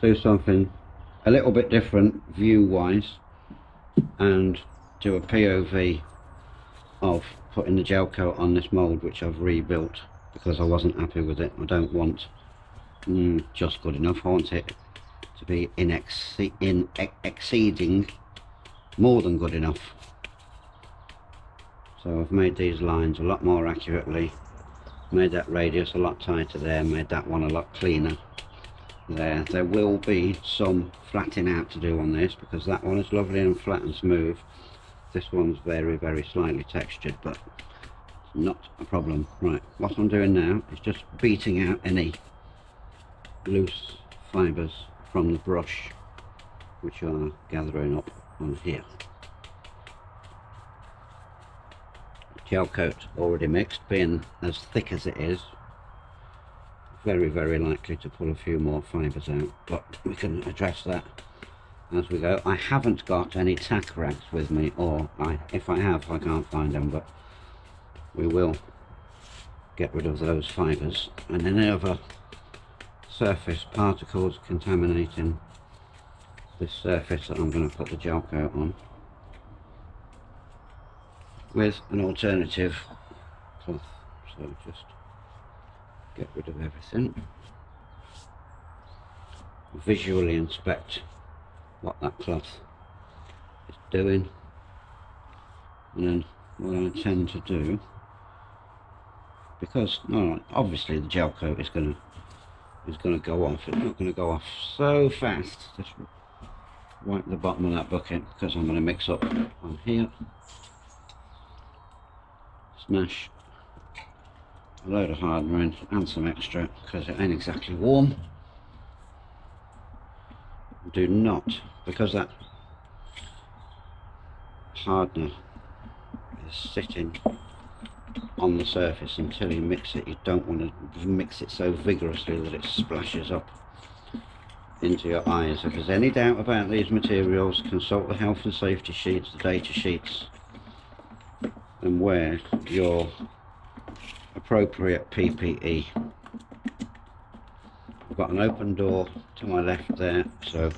do something a little bit different view wise and do a POV of putting the gel coat on this mould which I've rebuilt because I wasn't happy with it. I don't want mm, just good enough. I want it to be in, ex in ex exceeding more than good enough. So I've made these lines a lot more accurately made that radius a lot tighter there made that one a lot cleaner there. There will be some flattening out to do on this because that one is lovely and flat and smooth. This one's very very slightly textured but not a problem. Right what I'm doing now is just beating out any loose fibers from the brush which are gathering up on here. Gel coat already mixed being as thick as it is very very likely to pull a few more fibres out but we can address that as we go. I haven't got any tack rags with me or I if I have I can't find them but we will get rid of those fibres. And any other surface particles contaminating this surface that I'm going to put the gel coat on with an alternative cloth. So just get rid of everything. Visually inspect what that cloth is doing. And then what I tend to do because no, obviously the gel coat is going to is going to go off. It's not going to go off so fast. Just wipe the bottom of that bucket because I'm going to mix up on here. Smash a load of hardener and some extra because it ain't exactly warm. Do not because that hardener is sitting on the surface until you mix it. You don't want to mix it so vigorously that it splashes up into your eyes. If there's any doubt about these materials consult the health and safety sheets the data sheets and wear your appropriate PPE. I've got an open door to my left there, so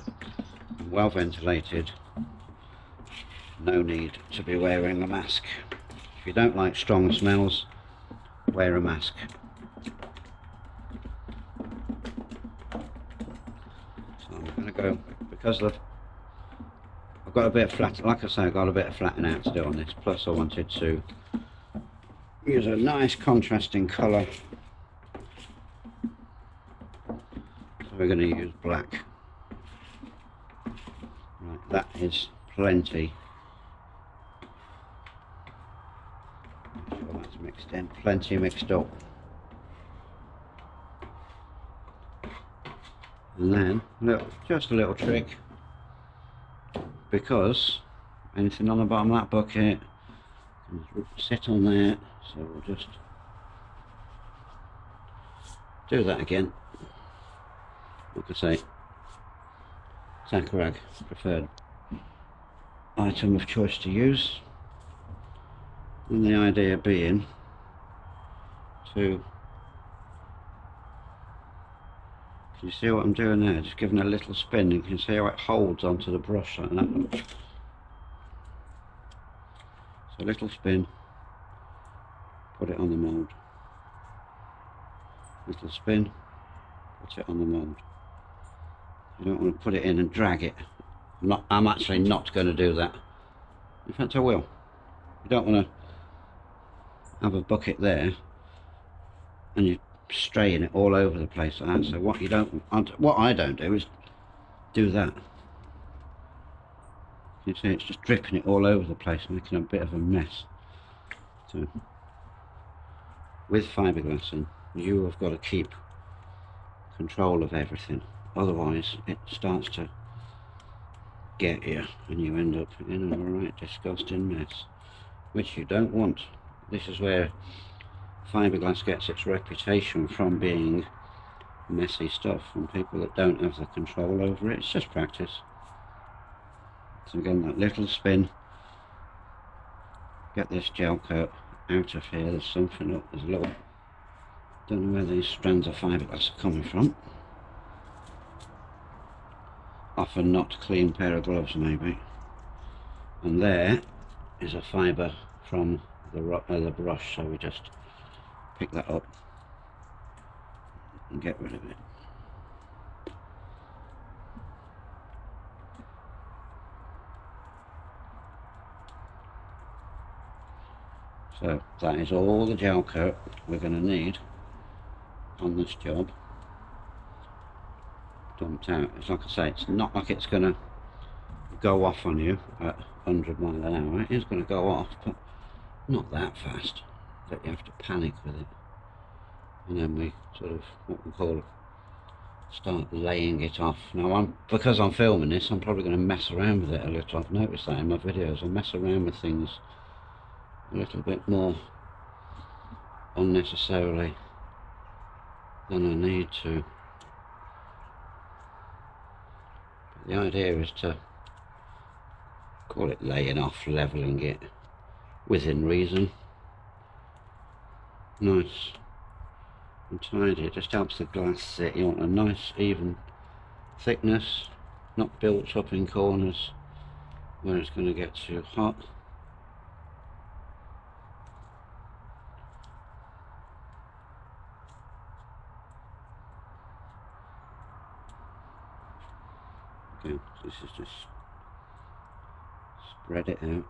well ventilated. No need to be wearing a mask. If you don't like strong smells, wear a mask. So I'm going to go, because of I've got a bit of flat, like I say, I've got a bit of flattening out to do on this. Plus I wanted to use a nice contrasting colour. So we're going to use black. Right, that is plenty. Sure that's mixed in, plenty mixed up. And then, look, just a little trick because anything on the bottom of that bucket can sit on there so we'll just do that again like I say tack rag preferred item of choice to use and the idea being to Can you see what I'm doing there? Just giving a little spin. You can see how it holds onto the brush like that. So a little spin. Put it on the mould. Little spin. Put it on the mould. You don't want to put it in and drag it. I'm, not, I'm actually not going to do that. In fact I will. You don't want to have a bucket there and you're straying it all over the place like that. So what you don't, what I don't do is do that. You see, it's just dripping it all over the place, making a bit of a mess. So, with fiberglass in, you have got to keep control of everything. Otherwise, it starts to get you, and you end up in a right disgusting mess, which you don't want. This is where fiberglass gets its reputation from being messy stuff from people that don't have the control over it. It's just practice. So again, that little spin. Get this gel coat out of here. There's something up. There's a little. Don't know where these strands of fiberglass are coming from. off a not clean pair of gloves maybe and there is a fibre from the, uh, the brush so we just pick that up and get rid of it so that is all the gel coat we're going to need on this job. Dumped out. It's like I say it's not like it's going to go off on you at 100 mile an hour. It is going to go off but not that fast that you have to panic with it. And then we sort of what we call start laying it off. Now I'm because I'm filming this I'm probably going to mess around with it a little. I've noticed that in my videos. I mess around with things a little bit more unnecessarily than I need to. But the idea is to call it laying off leveling it within reason. Nice and tidy. It just helps the glass sit you want a nice even thickness not built up in corners where it's going to get too hot this is just spread it out.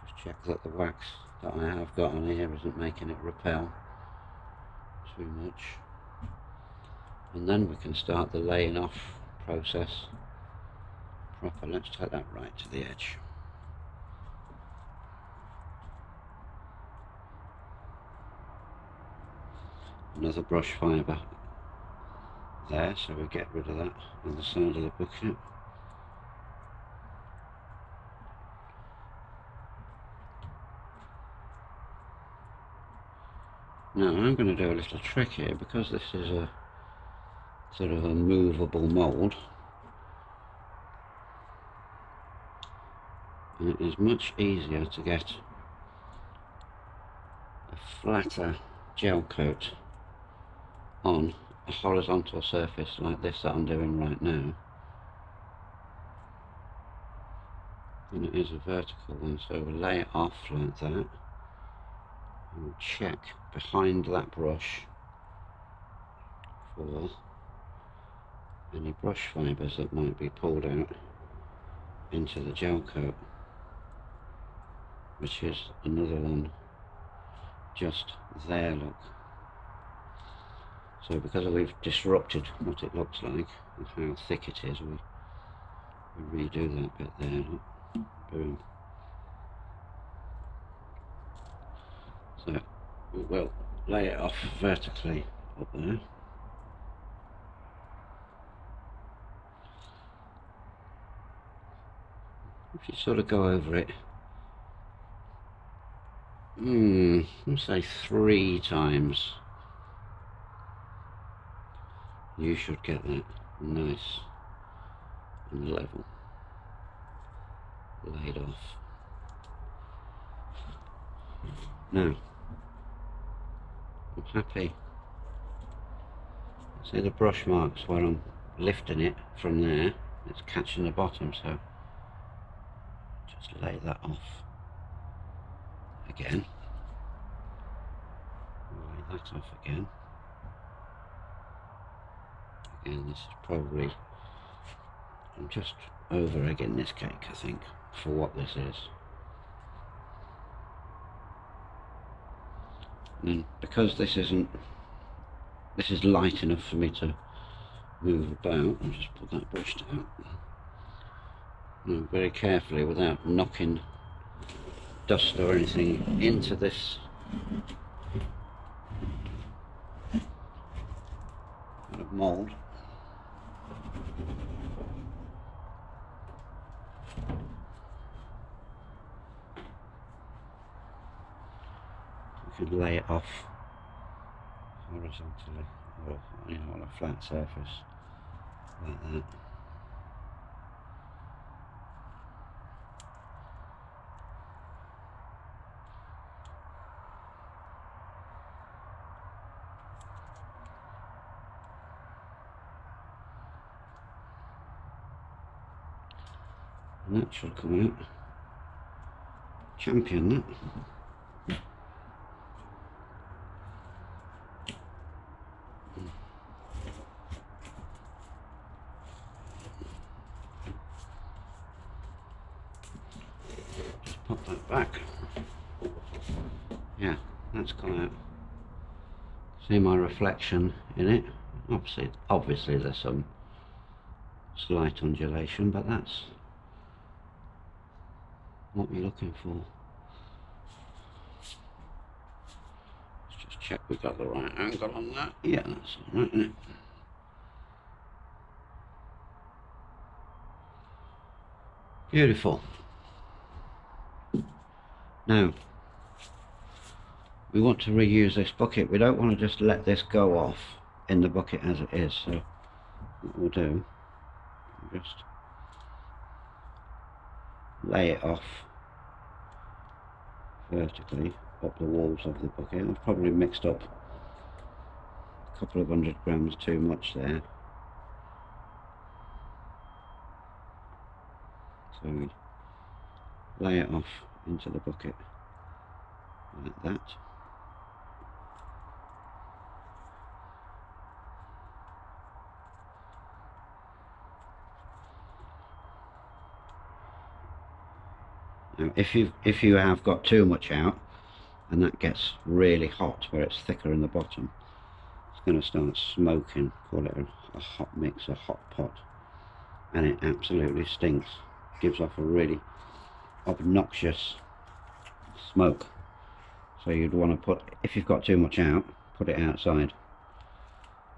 Just check that the wax that I have got on here isn't making it repel too much. And then we can start the laying off process proper. Let's take that right to the edge. Another brush fibre there so we get rid of that on the side of the bucket. Now I'm going to do a little trick here because this is a sort of a movable mould and it is much easier to get a flatter gel coat on a horizontal surface like this that I'm doing right now. And it is a vertical one so we'll lay it off like that. And check behind that brush for any brush fibres that might be pulled out into the gel coat which is another one just there look so because we've disrupted what it looks like and how thick it is we, we redo that bit there. Boom. So we will lay it off vertically up there. If you sort of go over it, hmm, say three times, you should get that nice and level laid off. Now, I'm happy. See the brush marks where I'm lifting it from there, it's catching the bottom so just lay that off again. Lay that off again. Again this is probably I'm just over egging this cake I think for what this is. and because this isn't this is light enough for me to move about just put that brush down very carefully without knocking dust or anything into this. Kind of mould could lay it off horizontally or you know on a flat surface like that. And that should come out. Champion that. That back. Yeah, that's come out. See my reflection in it. Obviously, obviously there's some slight undulation, but that's what we're looking for. Let's just check we've got the right angle on that. Yeah, that's all right? Beautiful. Now, we want to reuse this bucket. We don't want to just let this go off in the bucket as it is. So what we'll do, just lay it off vertically up the walls of the bucket. I've probably mixed up a couple of hundred grams too much there. So we lay it off into the bucket like that. Now, if you if you have got too much out, and that gets really hot where it's thicker in the bottom, it's going to start smoking. Call it a, a hot mix, a hot pot, and it absolutely stinks. Gives off a really obnoxious smoke. So you'd want to put, if you've got too much out, put it outside.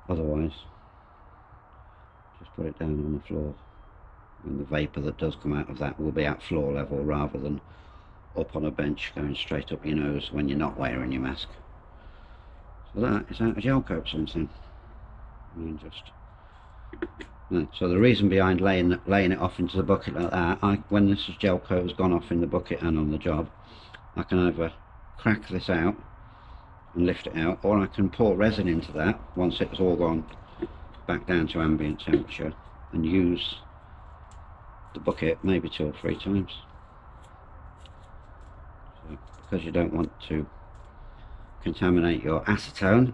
Otherwise, just put it down on the floor and the vapour that does come out of that will be at floor level rather than up on a bench going straight up your nose when you're not wearing your mask. So that is out of gel coat something. And just Mm, so the reason behind laying laying it off into the bucket like that, I, when this is gel coat has gone off in the bucket and on the job, I can either crack this out and lift it out, or I can pour resin into that once it's all gone back down to ambient temperature and use the bucket maybe two or three times. So, because you don't want to contaminate your acetone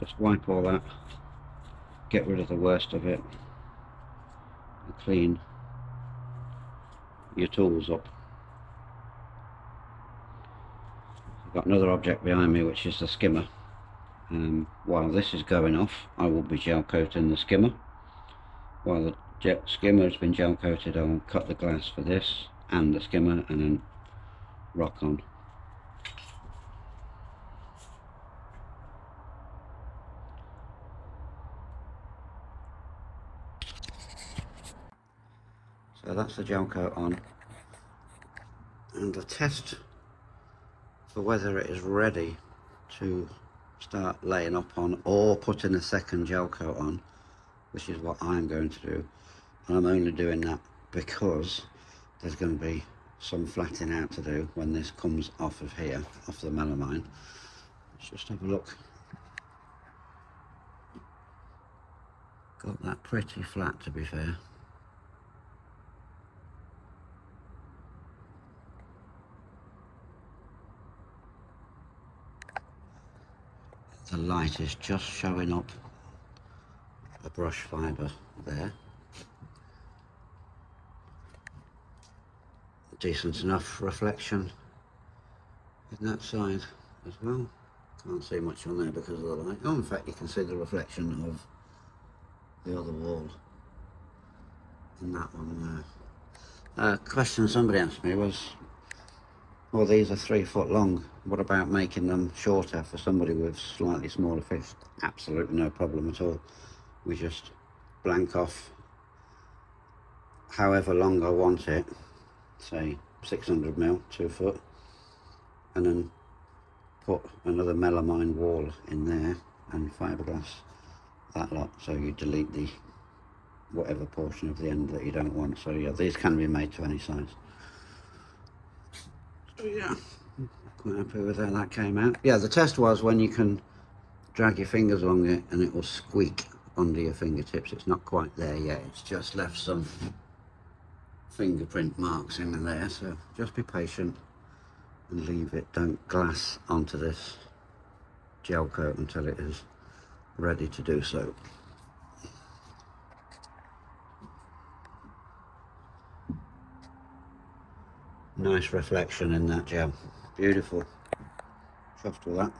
just wipe all that get rid of the worst of it. And clean your tools up. I've got another object behind me which is the skimmer. Um, while this is going off I will be gel coating the skimmer. While the jet skimmer has been gel coated I'll cut the glass for this and the skimmer and then rock on so that's the gel coat on and the test for whether it is ready to start laying up on or putting a second gel coat on which is what I'm going to do and I'm only doing that because there's going to be some flattening out to do when this comes off of here, off the melamine. Let's just have a look. Got that pretty flat to be fair. The light is just showing up a brush fibre there. decent enough reflection in that side as well. Can't see much on there because of the light. Oh, in fact, you can see the reflection of the other wall in that one there. A question somebody asked me was, well, these are three foot long. What about making them shorter for somebody with slightly smaller fish? Absolutely no problem at all. We just blank off however long I want it say 600 mil, two foot, and then put another melamine wall in there and fiberglass that lot. So you delete the whatever portion of the end that you don't want. So yeah, these can be made to any size. Yeah, quite happy with how that came out. Yeah, the test was when you can drag your fingers along it and it will squeak under your fingertips. It's not quite there yet. It's just left some fingerprint marks in there so just be patient and leave it don't glass onto this gel coat until it is ready to do so nice reflection in that gel beautiful. Chuffed with that